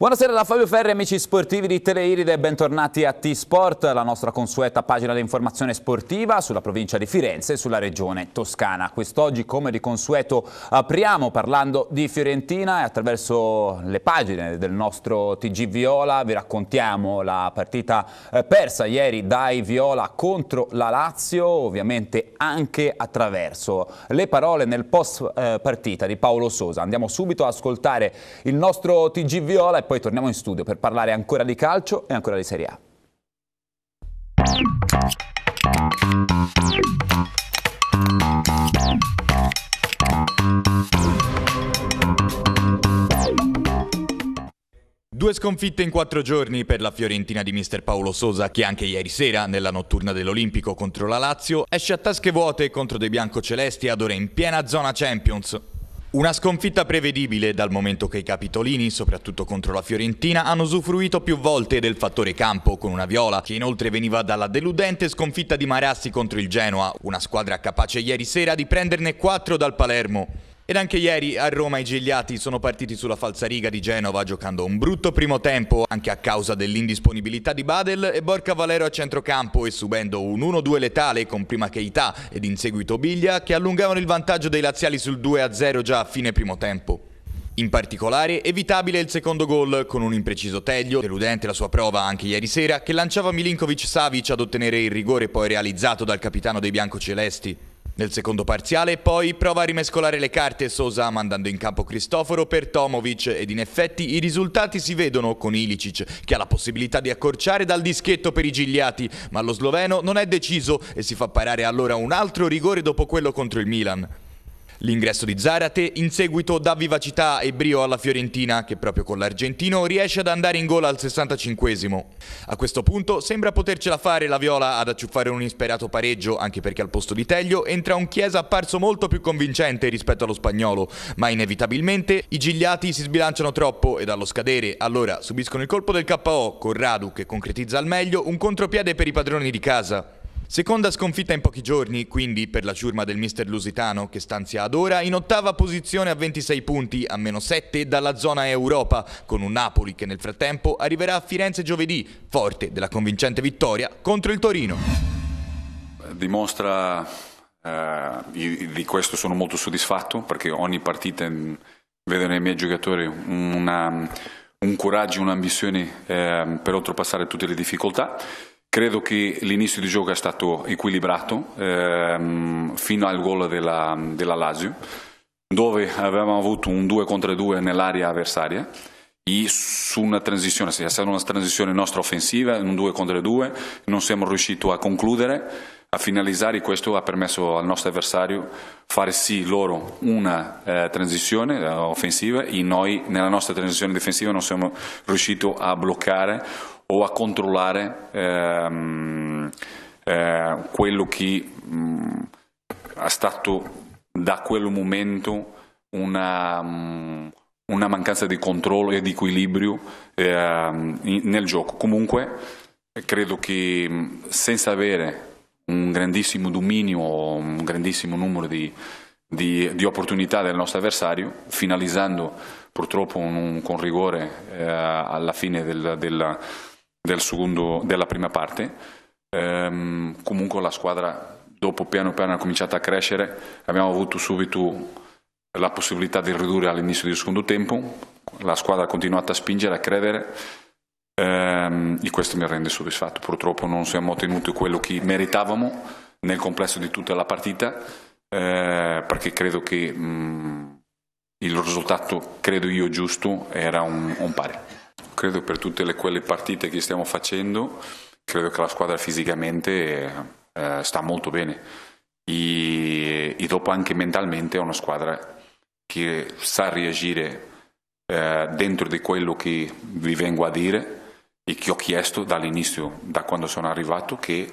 Buonasera da Fabio Ferri, amici sportivi di Teleiride, bentornati a T-Sport, la nostra consueta pagina di informazione sportiva sulla provincia di Firenze e sulla regione Toscana. Quest'oggi, come di consueto, apriamo parlando di Fiorentina e attraverso le pagine del nostro TG Viola vi raccontiamo la partita eh, persa ieri dai Viola contro la Lazio, ovviamente anche attraverso le parole nel post eh, partita di Paolo Sosa. Andiamo subito ad ascoltare il nostro TG Viola e poi torniamo in studio per parlare ancora di calcio e ancora di Serie A. Due sconfitte in quattro giorni per la Fiorentina di mister Paolo Sosa, che anche ieri sera, nella notturna dell'Olimpico contro la Lazio, esce a tasche vuote contro dei biancocelesti ad ora in piena zona Champions. Una sconfitta prevedibile dal momento che i capitolini, soprattutto contro la Fiorentina, hanno usufruito più volte del fattore campo con una viola che inoltre veniva dalla deludente sconfitta di Marassi contro il Genoa, una squadra capace ieri sera di prenderne 4 dal Palermo. Ed anche ieri a Roma i Gigliati sono partiti sulla falsariga di Genova giocando un brutto primo tempo anche a causa dell'indisponibilità di Badel e Borca Valero a centrocampo e subendo un 1-2 letale con prima Keita ed in seguito Biglia che allungavano il vantaggio dei laziali sul 2-0 già a fine primo tempo. In particolare, evitabile il secondo gol con un impreciso Teglio, deludente la sua prova anche ieri sera, che lanciava Milinkovic-Savic ad ottenere il rigore poi realizzato dal capitano dei biancocelesti. Nel secondo parziale poi prova a rimescolare le carte Sosa mandando in campo Cristoforo per Tomovic ed in effetti i risultati si vedono con Ilicic che ha la possibilità di accorciare dal dischetto per i gigliati ma lo sloveno non è deciso e si fa parare allora un altro rigore dopo quello contro il Milan. L'ingresso di Zarate in seguito dà vivacità e brio alla Fiorentina che proprio con l'argentino riesce ad andare in gol al 65esimo. A questo punto sembra potercela fare la Viola ad acciuffare un insperato pareggio anche perché al posto di Teglio entra un Chiesa apparso molto più convincente rispetto allo spagnolo, ma inevitabilmente i gigliati si sbilanciano troppo e dallo scadere allora subiscono il colpo del KO con Radu che concretizza al meglio un contropiede per i padroni di casa. Seconda sconfitta in pochi giorni, quindi per la ciurma del mister Lusitano, che stanzia ad ora in ottava posizione a 26 punti, a meno 7 dalla zona Europa, con un Napoli che nel frattempo arriverà a Firenze giovedì, forte della convincente vittoria contro il Torino. Dimostra, eh, di questo sono molto soddisfatto, perché ogni partita vedo nei miei giocatori una, un coraggio, un'ambizione eh, per oltrepassare tutte le difficoltà. Credo che l'inizio di gioco è stato equilibrato ehm, fino al gol della, della, Lazio, dove avevamo avuto un 2 contro 2 nell'area avversaria. E su una transizione, sia stata una transizione nostra offensiva, un 2 contro 2, non siamo riusciti a concludere, a finalizzare, questo ha permesso al nostro avversario fare sì loro una eh, transizione eh, offensiva e noi nella nostra transizione difensiva non siamo riusciti a bloccare o a controllare ehm, eh, quello che mh, mm, è stato da quel momento una, mh, mm, una, mancanza di controllo e di equilibrio eh, nel gioco. Comunque credo che mm, senza avere un grandissimo dominio o un grandissimo numero di, di, di, opportunità del nostro avversario, finalizzando purtroppo un, con rigore eh, alla fine del, del del secondo, della prima parte. Ehm, comunque la squadra dopo piano piano ha cominciato a crescere, abbiamo avuto subito la possibilità di ridurre all'inizio del secondo tempo, la squadra ha continuato a spingere, a credere ehm, e questo mi rende soddisfatto. Purtroppo non siamo ottenuti quello che meritavamo nel complesso di tutta la partita eh, perché credo che mh, il risultato, credo io giusto, era un, un pari credo per tutte le, quelle partite che stiamo facendo, credo che la squadra fisicamente eh, sta molto bene e, e, dopo anche mentalmente è una squadra che sa reagire eh, dentro di quello che vi vengo a dire e che ho chiesto dall'inizio, da quando sono arrivato, che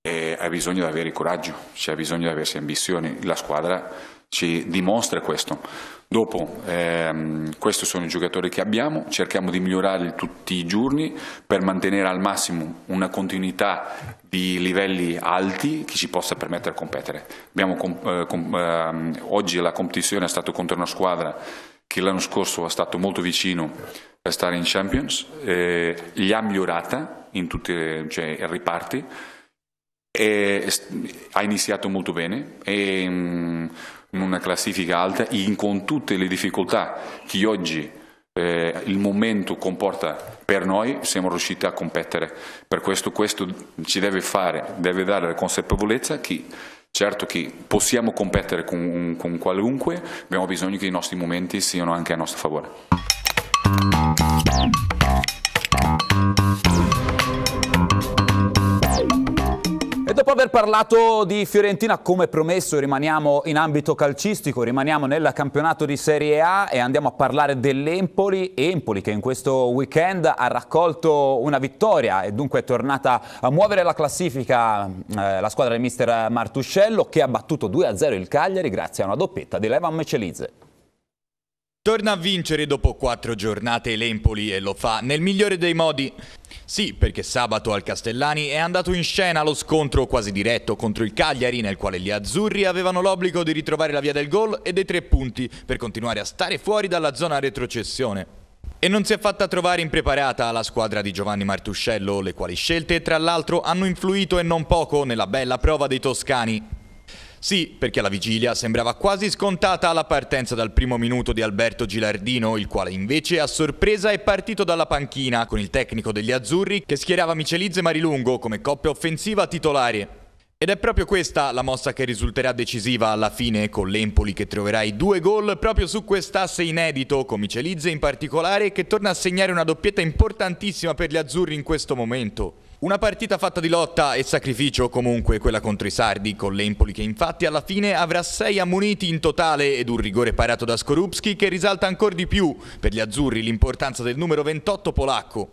eh, ha bisogno di avere coraggio, c'è bisogno di aversi ambizioni, la squadra ci dimostra questo. Dopo, ehm, questi sono i giocatori che abbiamo, cerchiamo di migliorarli tutti i giorni per mantenere al massimo una continuità di livelli alti che ci possa permettere di competere. Abbiamo, eh, com, eh, oggi la competizione è stata contro una squadra che l'anno scorso è stato molto vicino stare in Champions, eh, li ha migliorata in tutti cioè, i riparti, e ha iniziato molto bene, e, in una classifica alta, in, con tutte le difficoltà che oggi eh, il momento comporta per noi, siamo riusciti a competere. Per questo questo ci deve fare, deve dare la consapevolezza che certo che possiamo competere con, con qualunque, abbiamo bisogno che i nostri momenti siano anche a nostro favore. Dopo aver parlato di Fiorentina, come promesso, rimaniamo in ambito calcistico, rimaniamo nel campionato di Serie A e andiamo a parlare dell'Empoli. Empoli che in questo weekend ha raccolto una vittoria e dunque è tornata a muovere la classifica eh, la squadra del mister Martuscello che ha battuto 2-0 il Cagliari grazie a una doppietta di Levan Mecelize. Torna a vincere dopo quattro giornate l'Empoli e lo fa nel migliore dei modi. Sì, perché sabato al Castellani è andato in scena lo scontro quasi diretto contro il Cagliari nel quale gli azzurri avevano l'obbligo di ritrovare la via del gol e dei tre punti per continuare a stare fuori dalla zona retrocessione. E non si è fatta trovare impreparata la squadra di Giovanni Martuscello, le quali scelte tra l'altro hanno influito e non poco nella bella prova dei toscani. Sì, perché alla vigilia sembrava quasi scontata la partenza dal primo minuto di Alberto Gilardino, il quale invece a sorpresa è partito dalla panchina con il tecnico degli azzurri che schierava Michelizze e Marilungo come coppia offensiva titolare. Ed è proprio questa la mossa che risulterà decisiva alla fine con l'Empoli che troverà i due gol proprio su quest'asse inedito con Michelizze in particolare che torna a segnare una doppietta importantissima per gli azzurri in questo momento. Una partita fatta di lotta e sacrificio comunque quella contro i sardi, con l'Empoli che infatti alla fine avrà 6 ammoniti in totale ed un rigore parato da Skorupski che risalta ancora di più per gli azzurri l'importanza del numero 28 polacco.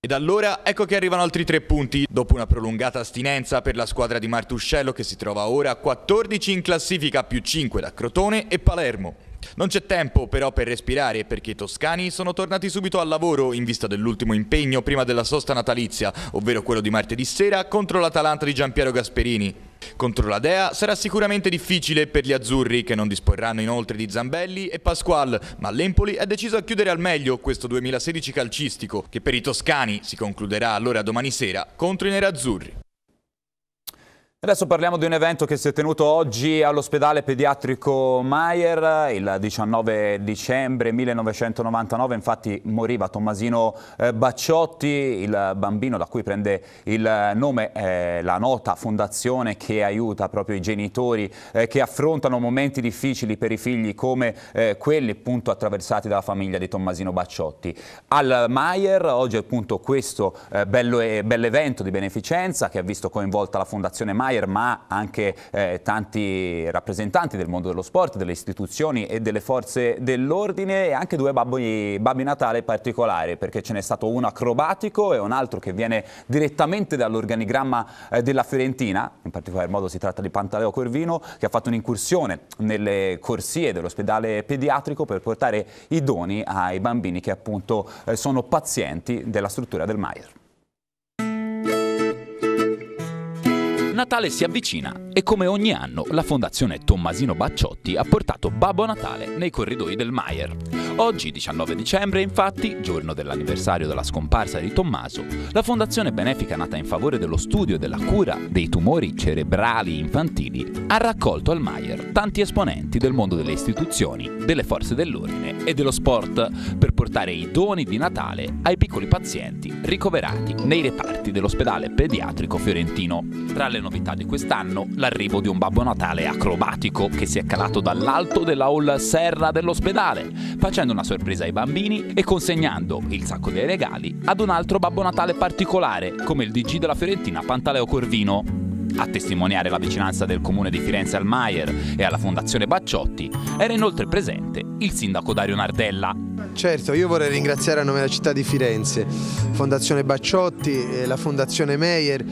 Ed allora ecco che arrivano altri tre punti dopo una prolungata astinenza per la squadra di Martuscello che si trova ora a 14 in classifica più 5 da Crotone e Palermo. Non c'è tempo però per respirare perché i toscani sono tornati subito al lavoro in vista dell'ultimo impegno prima della sosta natalizia, ovvero quello di martedì sera contro l'Atalanta di Giampiero Gasperini. Contro la Dea sarà sicuramente difficile per gli azzurri che non disporranno inoltre di Zambelli e Pasqual, ma l'Empoli è deciso a chiudere al meglio questo 2016 calcistico che per i toscani si concluderà allora domani sera contro i nerazzurri. Adesso parliamo di un evento che si è tenuto oggi all'ospedale pediatrico Maier, il 19 dicembre 1999, infatti moriva Tommasino eh, Bacciotti, il bambino da cui prende il nome eh, la nota fondazione che aiuta proprio i genitori eh, che affrontano momenti difficili per i figli come eh, quelli appunto attraversati dalla famiglia di Tommasino Bacciotti. Al Maier oggi appunto questo eh, bello, bell'evento di beneficenza che ha visto coinvolta la fondazione Maier Maier ma anche eh, tanti rappresentanti del mondo dello sport, delle istituzioni e delle forze dell'ordine e anche due babbi, babbi Natale particolari perché ce n'è stato uno acrobatico e un altro che viene direttamente dall'organigramma eh, della Fiorentina, in particolar modo si tratta di Pantaleo Corvino che ha fatto un'incursione nelle corsie dell'ospedale pediatrico per portare i doni ai bambini che appunto eh, sono pazienti della struttura del Maier. Natale si avvicina e come ogni anno la Fondazione Tommasino Bacciotti ha portato Babbo Natale nei corridoi del Maier. Oggi, 19 dicembre, infatti, giorno dell'anniversario della scomparsa di Tommaso, la fondazione benefica nata in favore dello studio e della cura dei tumori cerebrali infantili ha raccolto al Maier tanti esponenti del mondo delle istituzioni, delle forze dell'ordine e dello sport per portare i doni di Natale ai piccoli pazienti ricoverati nei reparti dell'ospedale pediatrico fiorentino. Tra le novità di quest'anno, l'arrivo di un Babbo Natale acrobatico che si è calato dall'alto della hall serra dell'ospedale, facendo facendo una sorpresa ai bambini e consegnando il sacco dei regali ad un altro Babbo Natale particolare, come il DG della Fiorentina Pantaleo Corvino. A testimoniare la vicinanza del comune di Firenze al Maier e alla Fondazione Bacciotti era inoltre presente il sindaco Dario Nardella. Certo, io vorrei ringraziare a nome della città di Firenze, Fondazione Bacciotti, la Fondazione Meyer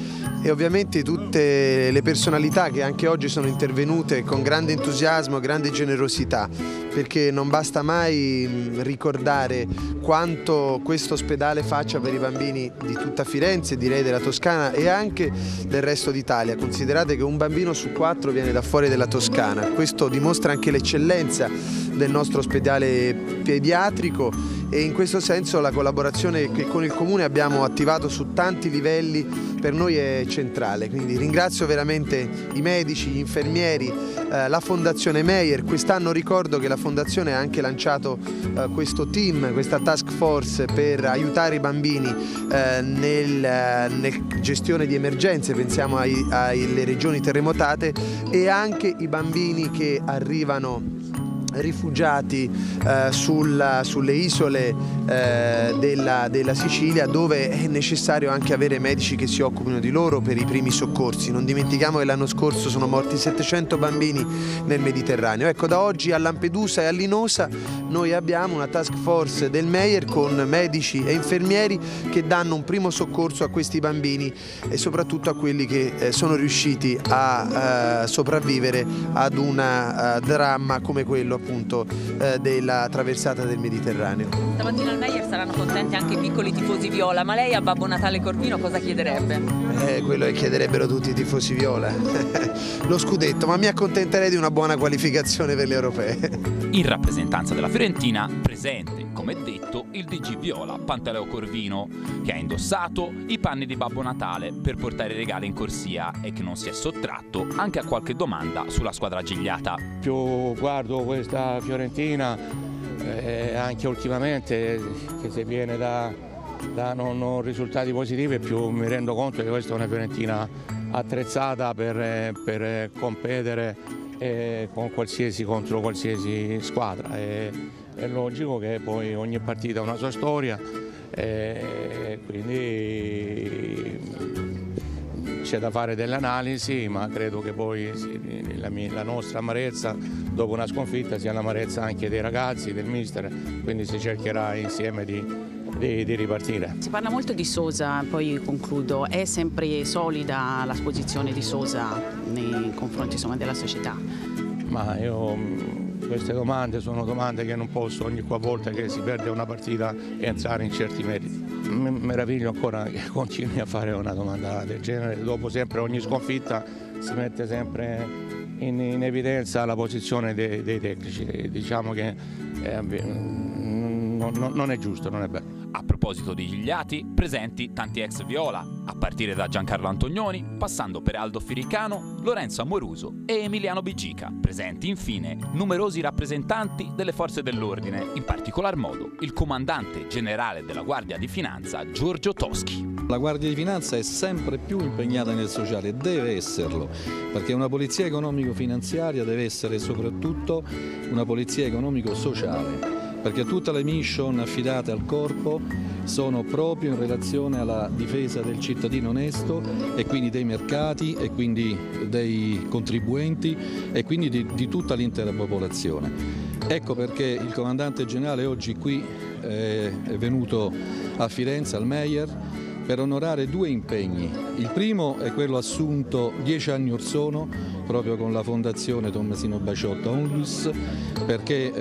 e ovviamente tutte le personalità che anche oggi sono intervenute con grande entusiasmo grande generosità, perché non basta mai ricordare quanto questo ospedale faccia per i bambini di tutta Firenze, direi della Toscana e anche del resto d'Italia. Considerate che un bambino su quattro viene da fuori della Toscana, questo dimostra anche l'eccellenza del nostro ospedale pediatrico e in questo senso la collaborazione che con il Comune abbiamo attivato su tanti livelli per noi è centrale, quindi ringrazio veramente i medici, gli infermieri, eh, la Fondazione Meyer, quest'anno ricordo che la Fondazione ha anche lanciato eh, questo team, questa task force per aiutare i bambini eh, nel, nel, gestione di emergenze, pensiamo alle regioni terremotate e anche i bambini che arrivano rifugiati eh, sulla, sulle isole eh, della, della, Sicilia dove è necessario anche avere medici che si occupino di loro per i primi soccorsi. Non dimentichiamo che l'anno scorso sono morti 700 bambini nel Mediterraneo. Ecco, da oggi a Lampedusa e a Linosa noi abbiamo una task force del Meyer con medici e infermieri che danno un primo soccorso a questi bambini e soprattutto a quelli che eh, sono riusciti a eh, sopravvivere ad un uh, dramma come quello appunto eh, della traversata del Mediterraneo. Stamattina al Meyer saranno contenti anche i piccoli tifosi viola, ma lei a Babbo Natale Corvino cosa chiederebbe? Eh, quello che chiederebbero tutti i tifosi viola, lo scudetto, ma mi accontenterei di una buona qualificazione per le europee. In rappresentanza della Fiorentina, presente, come detto, il DG Viola Pantaleo Corvino, che ha indossato i panni di Babbo Natale per portare i regali in corsia e che non si è sottratto anche a qualche domanda sulla squadra gigliata. Più guardo questa Fiorentina, eh, anche ultimamente, che se viene da, da non, non risultati positivi, più mi rendo conto che questa è una Fiorentina attrezzata per, per competere eh, qualsiasi, contro qualsiasi squadra. E, è logico che poi ogni partita ha una sua storia e quindi c'è da fare delle analisi, ma credo che poi la, mia, la nostra amarezza dopo una sconfitta sia l'amarezza anche dei ragazzi, del mister, quindi si cercherà insieme di, di, di, ripartire. Si parla molto di Sosa, poi concludo, è sempre solida la posizione di Sosa nei confronti insomma, della società? Ma io queste domande sono domande che non posso ogni volta che si perde una partita entrare in certi meriti. Mi meraviglio ancora che continui a fare una domanda del genere, dopo sempre ogni sconfitta si mette sempre in, in evidenza la posizione dei, dei tecnici, diciamo che eh, non, non è giusto, non è bello. A proposito di Gigliati, presenti tanti ex Viola, a partire da Giancarlo Antonioni, passando per Aldo Firicano, Lorenzo Amoruso e Emiliano Bigica. Presenti infine numerosi rappresentanti delle forze dell'ordine, in particolar modo il comandante generale della Guardia di Finanza Giorgio Toschi. La Guardia di Finanza è sempre più impegnata nel sociale, deve esserlo, perché una polizia economico-finanziaria deve essere soprattutto una polizia economico-sociale perché tutte le mission affidate al corpo sono proprio in relazione alla difesa del cittadino onesto e quindi dei mercati e quindi dei contribuenti e quindi di, di tutta l'intera popolazione. Ecco perché il comandante generale oggi qui eh, è venuto a Firenze al Meyer per onorare due impegni. Il primo è quello assunto dieci anni or sono proprio con la fondazione Tommasino Baciotto Onlus perché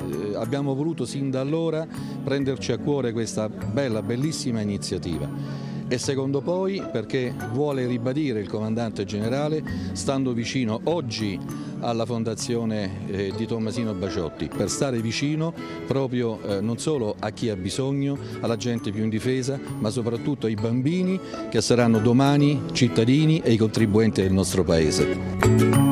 eh, abbiamo voluto sin da allora prenderci a cuore questa bella, bellissima iniziativa e secondo poi perché vuole ribadire il comandante generale stando vicino oggi alla fondazione eh, di Tommasino Baciotti per stare vicino proprio eh, non solo a chi ha bisogno, alla gente più indifesa ma soprattutto ai bambini che saranno domani cittadini e i contribuenti del nostro Paese.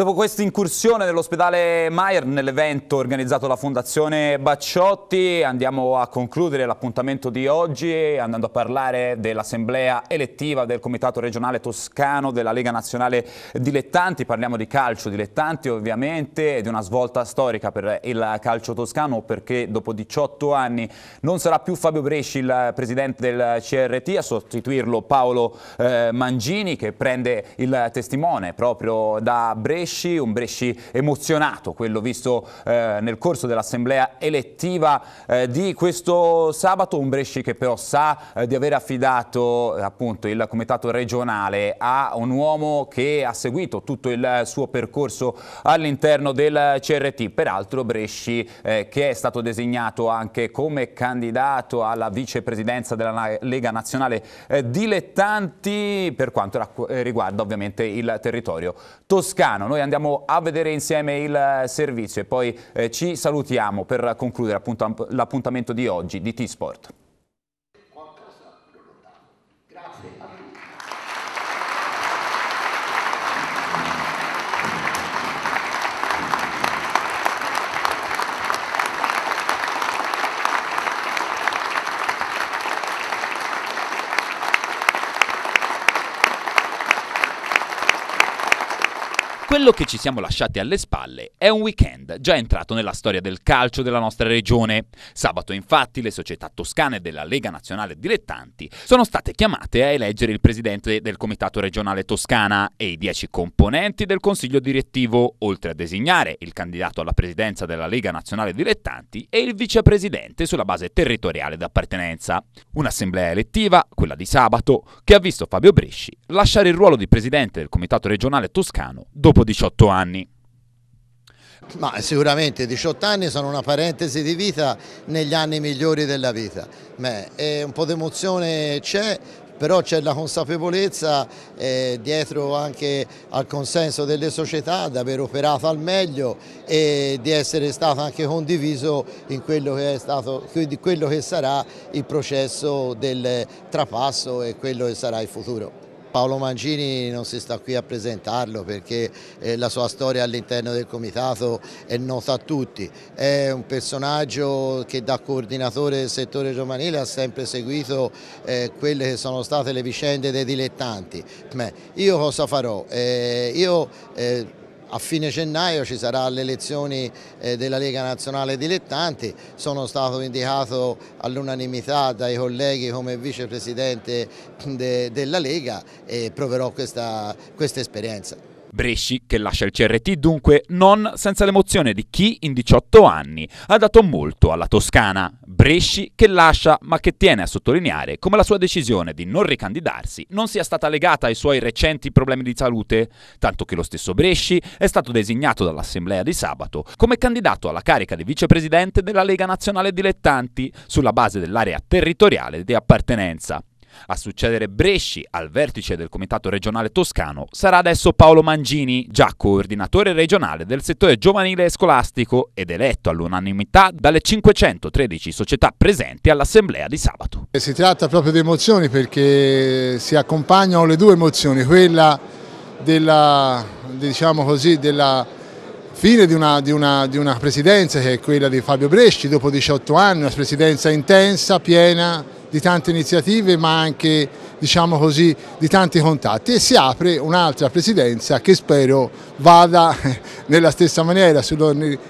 Dopo questa incursione nell'ospedale Maier, nell'evento organizzato dalla Fondazione Bacciotti, andiamo a concludere l'appuntamento di oggi andando a parlare dell'assemblea elettiva del Comitato regionale toscano della Lega Nazionale Dilettanti. Parliamo di calcio dilettanti ovviamente e di una svolta storica per il calcio toscano perché dopo 18 anni non sarà più Fabio Bresci il presidente del CRT a sostituirlo Paolo eh, Mangini che prende il testimone proprio da Bresci Bresci, un Bresci emozionato, quello visto eh, nel corso dell'assemblea elettiva eh, di questo sabato, un Bresci che però sa eh, di aver affidato eh, appunto il comitato regionale a un uomo che ha seguito tutto il suo percorso all'interno del CRT, peraltro Bresci eh, che è stato designato anche come candidato alla vicepresidenza della Lega Nazionale eh, Dilettanti per quanto riguarda ovviamente il territorio toscano. Noi noi andiamo a vedere insieme il servizio e poi eh, ci salutiamo per concludere l'appuntamento di oggi di T-Sport. Quello che ci siamo lasciati alle spalle è un weekend già entrato nella storia del calcio della nostra regione. Sabato infatti le società toscane della Lega Nazionale Dilettanti sono state chiamate a eleggere il presidente del Comitato regionale Toscana e i dieci componenti del consiglio direttivo, oltre a designare il candidato alla presidenza della Lega Nazionale Dilettanti e il vicepresidente sulla base territoriale d'appartenenza. Un'assemblea elettiva, quella di sabato, che ha visto Fabio Bresci lasciare il ruolo di presidente del Comitato regionale toscano dopo 18 anni. Ma sicuramente 18 anni sono una parentesi di vita negli anni migliori della vita. Beh, un po' di emozione c'è, però c'è la consapevolezza eh, dietro anche al consenso delle società di aver operato al meglio e di essere stato anche condiviso in quello che, stato, quello che sarà il processo del trapasso e quello che sarà il futuro. Paolo Mangini non si sta qui a presentarlo perché eh, la sua storia all'interno del comitato è nota a tutti, è un personaggio che da coordinatore del settore giovanile ha sempre seguito eh, quelle che sono state le vicende dei dilettanti. Io cosa farò? Eh, io a fine gennaio ci saranno le elezioni eh, della Lega Nazionale Dilettanti, sono stato indicato all'unanimità dai colleghi come vicepresidente de della Lega e proverò questa, questa esperienza. Bresci, che lascia il CRT dunque non senza l'emozione di chi in 18 anni ha dato molto alla Toscana. Bresci che lascia ma che tiene a sottolineare come la sua decisione di non ricandidarsi non sia stata legata ai suoi recenti problemi di salute, tanto che lo stesso Bresci è stato designato dall'Assemblea di sabato come candidato alla carica di vicepresidente della Lega Nazionale Dilettanti sulla base dell'area territoriale di appartenenza. A succedere Bresci al vertice del Comitato regionale toscano sarà adesso Paolo Mangini, già coordinatore regionale del settore giovanile e scolastico ed eletto all'unanimità dalle 513 società presenti all'assemblea di sabato. Si tratta proprio di emozioni perché si accompagnano le due emozioni, quella della, diciamo così, della fine di una, di, una, di una presidenza che è quella di Fabio Bresci dopo 18 anni, una presidenza intensa, piena di tante iniziative ma anche diciamo così, di tanti contatti e si apre un'altra presidenza che spero vada nella stessa maniera,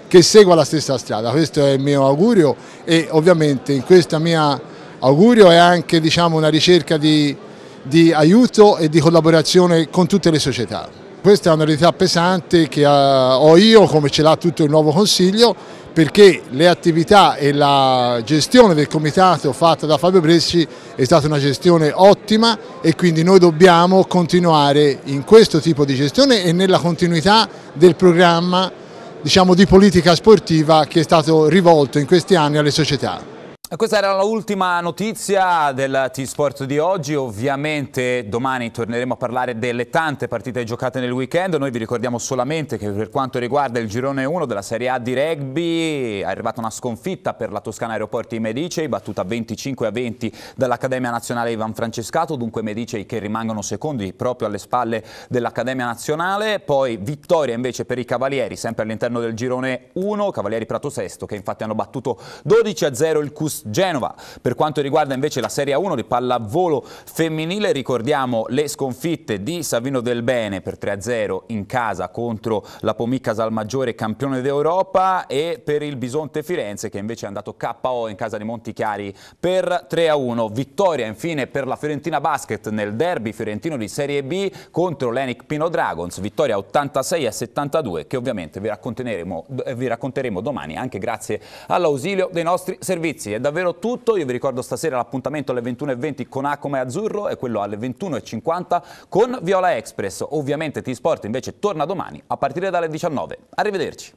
che segua la stessa strada. Questo è il mio augurio e ovviamente in questo mio augurio è anche diciamo, una ricerca di, di aiuto e di collaborazione con tutte le società. Questa è una realtà pesante che ho io come ce l'ha tutto il nuovo Consiglio perché le attività e la gestione del comitato fatta da Fabio Bresci è stata una gestione ottima e quindi noi dobbiamo continuare in questo tipo di gestione e nella continuità del programma diciamo, di politica sportiva che è stato rivolto in questi anni alle società. Questa era l'ultima notizia del T-Sport di oggi, ovviamente domani torneremo a parlare delle tante partite giocate nel weekend, noi vi ricordiamo solamente che per quanto riguarda il girone 1 della Serie A di rugby è arrivata una sconfitta per la Toscana Aeroporti Medicei, battuta 25 a 20 dall'Accademia Nazionale Ivan Francescato, dunque Medicei che rimangono secondi proprio alle spalle dell'Accademia Nazionale, poi vittoria invece per i Cavalieri, sempre all'interno del girone 1, Cavalieri Prato Sesto che infatti hanno battuto 12 a 0 il Genova. Per quanto riguarda invece la Serie A1 di pallavolo femminile ricordiamo le sconfitte di Savino del Bene per 3-0 in casa contro la Pomicca Salmaggiore campione d'Europa e per il Bisonte Firenze che invece è andato KO in casa di Montichiari per 3-1. Vittoria infine per la Fiorentina Basket nel derby fiorentino di Serie B contro l'Enic Pino Dragons, vittoria 86 a 72 che ovviamente vi racconteremo, vi racconteremo domani anche grazie all'ausilio dei nostri servizi. Davvero tutto, io vi ricordo stasera l'appuntamento alle 21.20 con A come Azzurro e quello alle 21.50 con Viola Express. Ovviamente T-Sport invece torna domani a partire dalle 19. Arrivederci.